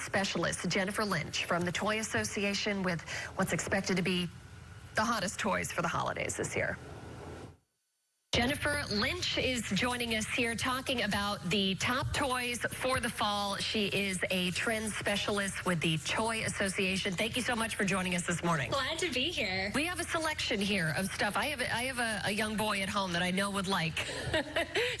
specialist, Jennifer Lynch from the Toy Association with what's expected to be the hottest toys for the holidays this year. Jennifer Lynch is joining us here talking about the top toys for the fall. She is a trend specialist with the Toy Association. Thank you so much for joining us this morning. Glad to be here. We have a selection here of stuff. I have a, I have a, a young boy at home that I know would like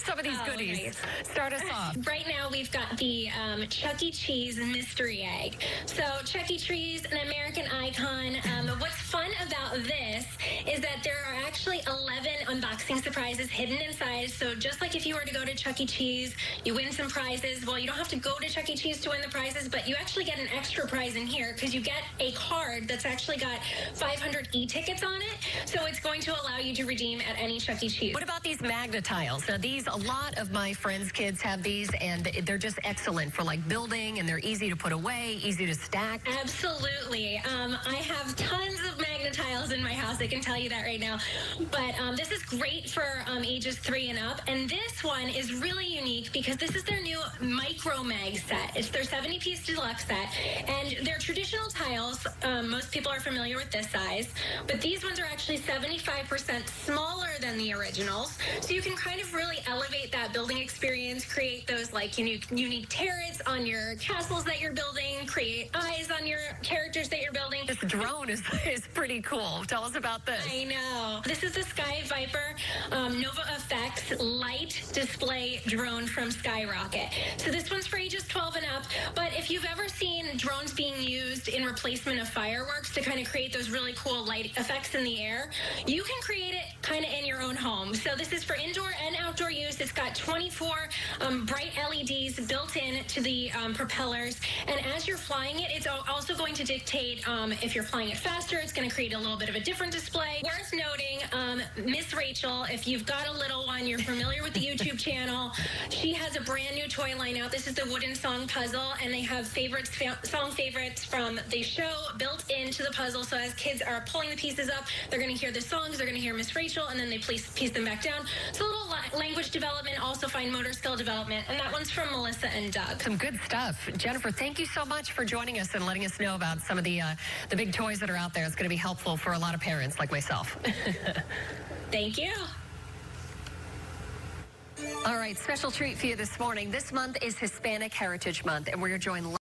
some of these Oh, goodies. nice. Start us off. Right now, we've got the um, Chuck E. Cheese mystery egg. So, Chuck E. Cheese, an American icon. Um, what's fun about this unboxing surprises hidden inside. So, just like if you were to go to Chuck E. Cheese, you win some prizes. Well, you don't have to go to Chuck E. Cheese to win the prizes, but you actually get an extra prize in here because you get a card that's actually got 500 e tickets on it. So, it's going to allow you to redeem at any Chuck E. Cheese. What about these Magna-Tiles? Now, these, a lot of my friends' kids have these, and they're just excellent for like building, and they're easy to put away, easy to stack. Absolutely. Um, I have tons of Magna-Tiles in my house. I can tell you that right now. But um, this is great for um, ages three and up. And this one is really unique because this is their new micro mag set. It's their 70 piece deluxe set. And they're traditional tiles. Um, most people are familiar with this size. But these ones are actually 75% smaller than the originals. So you can kind of really elevate that building experience, create those like unique, unique turrets on your castles that you're building, create eyes on your characters that you're building. Drone is, is pretty cool. Tell us about this. I know. This is the Sky Viper um, Nova Effects light display drone from Skyrocket. So this one's for ages 12 and up. But if you've ever drones being used in replacement of fireworks to kind of create those really cool light effects in the air, you can create it kind of in your own home. So this is for indoor and outdoor use. It's got 24 um, bright LEDs built in to the um, propellers. And as you're flying it, it's also going to dictate um, if you're flying it faster. It's going to create a little bit of a different display. Worth noting, um, Miss Rachel, if you've got a little one, you're familiar with the YouTube channel. She has a brand new toy line out. This is the Wooden Song Puzzle, and they have favorites, fa- song favorites from the show built into the puzzle. So as kids are pulling the pieces up, they're going to hear the songs, they're going to hear Miss Rachel, and then they piece, piece them back down. It's a little la- language development, also fine motor skill development, and that one's from Melissa and Doug. Some good stuff. Jennifer, thank you so much for joining us and letting us know about some of the uh, the big toys that are out there. It's going to be helpful for a lot of parents like myself. Thank you. All right, special treat for you this morning. This month is Hispanic Heritage Month, and we're joined